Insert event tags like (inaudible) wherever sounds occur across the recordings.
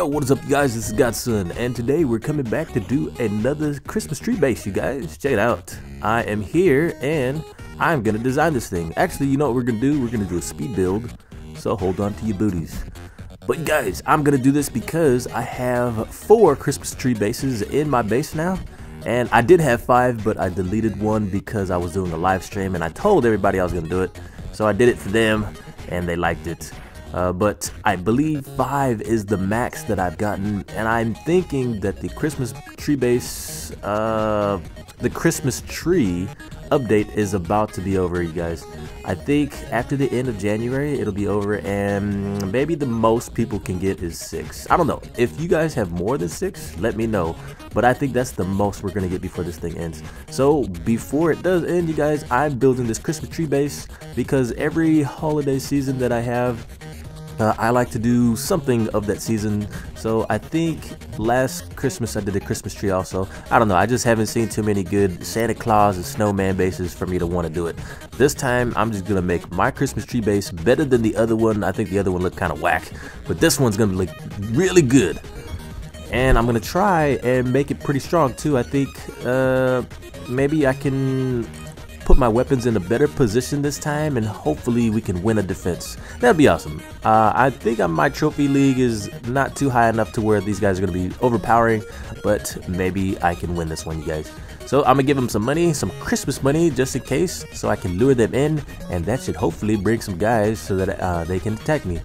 Yo, what is up, you guys? This is Godson, and today we're coming back to do another Christmas tree base, you guys. Check it out. I am here, and I'm gonna design this thing. Actually, you know what we're gonna do? We're gonna do a speed build, so hold on to your booties. But you guys, I'm gonna do this because I have four Christmas tree bases in my base now, and I did have five, but I deleted one because I was doing a live stream, and I told everybody I was gonna do it, so I did it for them, and they liked it. Uh, but I believe five is the max that I've gotten, and I'm thinking that the Christmas tree base, uh, the Christmas tree update is about to be over, you guys. I think after the end of January, it'll be over, and maybe the most people can get is six. I don't know. If you guys have more than six, let me know. But I think that's the most we're gonna get before this thing ends. So before it does end, you guys, I'm building this Christmas tree base because every holiday season that I have, uh, I like to do something of that season. So I think last Christmas I did a Christmas tree also. I don't know. I just haven't seen too many good Santa Claus and snowman bases for me to want to do it. This time I'm just going to make my Christmas tree base better than the other one. I think the other one looked kind of whack. But this one's going to look really good. And I'm going to try and make it pretty strong too. I think uh, maybe I can put my weapons in a better position this time and hopefully we can win a defense. That'd be awesome. Uh, I think my trophy league is not too high enough to where these guys are going to be overpowering, but maybe I can win this one, you guys. So I'm going to give them some money, some Christmas money, just in case, so I can lure them in, and that should hopefully bring some guys so that uh, they can attack me.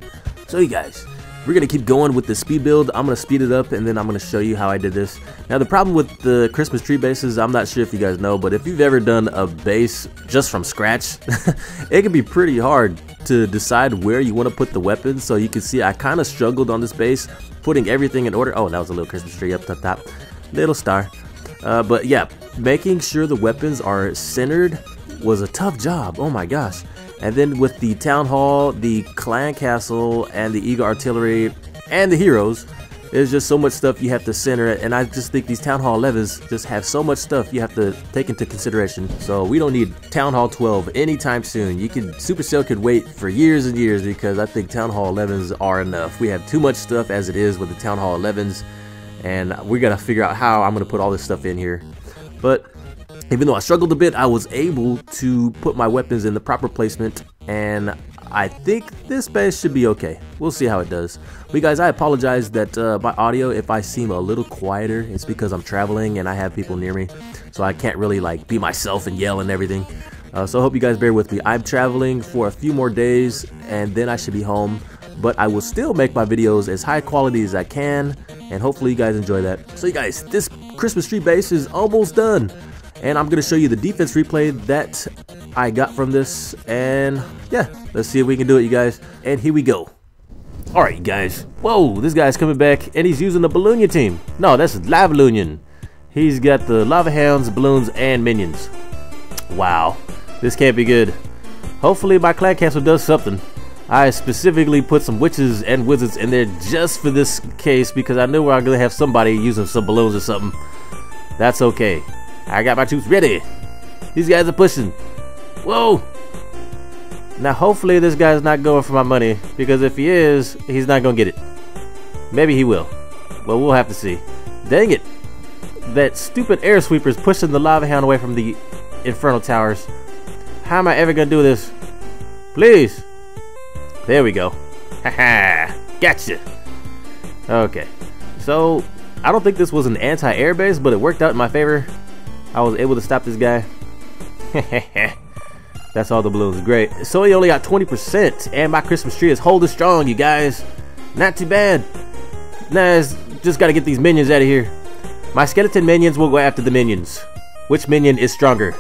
So you guys, we're going to keep going with the speed build. I'm going to speed it up and then I'm going to show you how I did this. Now the problem with the Christmas tree bases, I'm not sure if you guys know, but if you've ever done a base just from scratch, (laughs) it can be pretty hard to decide where you want to put the weapons. So you can see I kind of struggled on this base, putting everything in order. Oh, that was a little Christmas tree up the top. Little star. Uh, but yeah, making sure the weapons are centered was a tough job. Oh my gosh. And then with the Town Hall, the Clan Castle, and the Eagle Artillery, and the Heroes, there's just so much stuff you have to center it. And I just think these Town Hall 11s just have so much stuff you have to take into consideration. So we don't need Town Hall 12 anytime soon. You can Supercell could wait for years and years because I think Town Hall 11s are enough. We have too much stuff as it is with the Town Hall 11s. And we got to figure out how I'm to put all this stuff in here. But even though I struggled a bit, I was able to put my weapons in the proper placement, and I think this base should be okay. We'll see how it does. But guys, I apologize that uh, my audio, if I seem a little quieter, it's because I'm traveling and I have people near me, so I can't really like be myself and yell and everything. Uh, so I hope you guys bear with me. I'm traveling for a few more days, and then I should be home. But I will still make my videos as high quality as I can, and hopefully you guys enjoy that. So you guys, this Christmas tree base is almost done. And I'm going to show you the defense replay that I got from this. And yeah, let's see if we can do it, you guys. And here we go. Alright, you guys. Whoa, this guy's coming back and he's using the Balloonia team. No, that's Lavaloonian. He's got the Lava Hounds, Balloons, and Minions. Wow, this can't be good. Hopefully my clan castle does something. I specifically put some witches and wizards in there just for this case because I knew we are going to have somebody using some balloons or something. That's okay. I got my troops ready. These guys are pushing. Whoa! Now hopefully this guy's not going for my money because if he is, he's not to get it. Maybe he will. Well, we'll have to see. Dang it. That stupid air sweeper is pushing the lava hound away from the inferno towers. How am I ever to do this? Please. There we go. Haha. gotcha. Okay. So, I don't think this was an anti-air base, but it worked out in my favor. I was able to stop this guy. (laughs) That's all the balloons. Great. So he only got 20%, and my Christmas tree is holding strong, you guys. Not too bad. Nah, just gotta get these minions out of here. My skeleton minions will go after the minions. Which minion is stronger?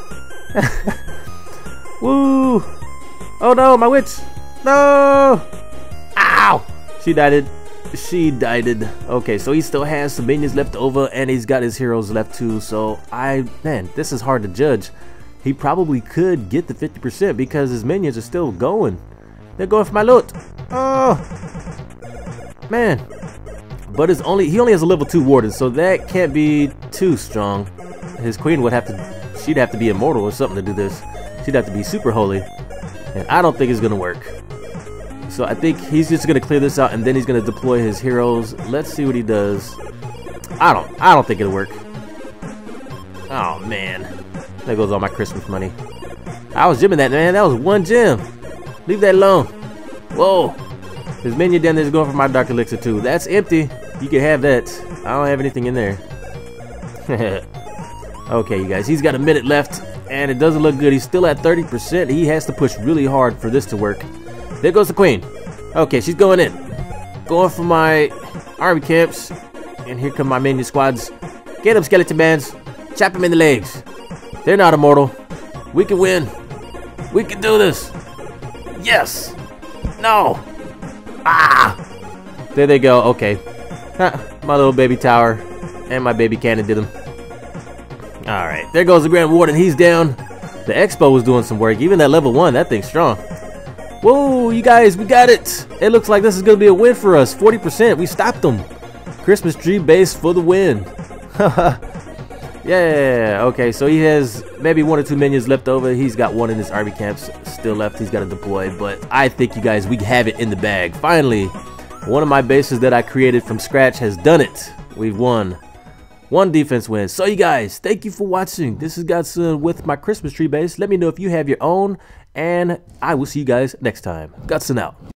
(laughs) Woo! Oh no, my witch! No! Ow! She died. She died. Okay, so he still has some minions left over and he's got his heroes left too. So I, man, this is hard to judge. He probably could get the 50% because his minions are still going. They're going for my loot. Oh, man. But it's only he only has a level 2 warden, so that can't be too strong. His queen would have to, she'd have to be immortal or something to do this. She'd have to be super holy. And I don't think it's to work. So I think he's just gonna clear this out and then he's gonna deploy his heroes. Let's see what he does. I don't I don't think it'll work. Oh man. There goes all my Christmas money. I was gymming that man, that was one gem. Leave that alone. Whoa. His minion down there is going for my Dark Elixir too. That's empty. You can have that. I don't have anything in there. (laughs) okay, you guys. He's got a minute left, and it doesn't look good. He's still at 30%. He has to push really hard for this to work. There goes the queen. Okay, she's going in. Going for my army camps. And here come my minion squads. Get them, skeleton bands. Chop them in the legs. They're not immortal. We can win. We can do this. Yes. No. Ah. There they go. Okay. my little baby tower and my baby cannon did them. Alright, there goes the Grand Warden. He's down. The X-Bow was doing some work. Even that level 1, that thing's strong. Whoa, you guys, we got it. It looks like this is going to be a win for us. 40%. We stopped them. Christmas tree base for the win. (laughs) yeah, okay, so he has maybe one or two minions left over. He's got one in his army camps still left. He's got to deploy, but I think you guys, we have it in the bag. Finally, one of my bases that I created from scratch has done it. We've won. One defense win. So you guys, thank you for watching. This is Godson with my Christmas tree base. Let me know if you have your own, and I will see you guys next time. Godson out.